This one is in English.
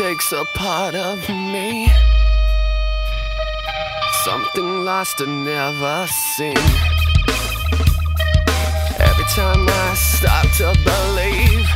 takes a part of me. Something lost and never seen. Every time I stop to believe,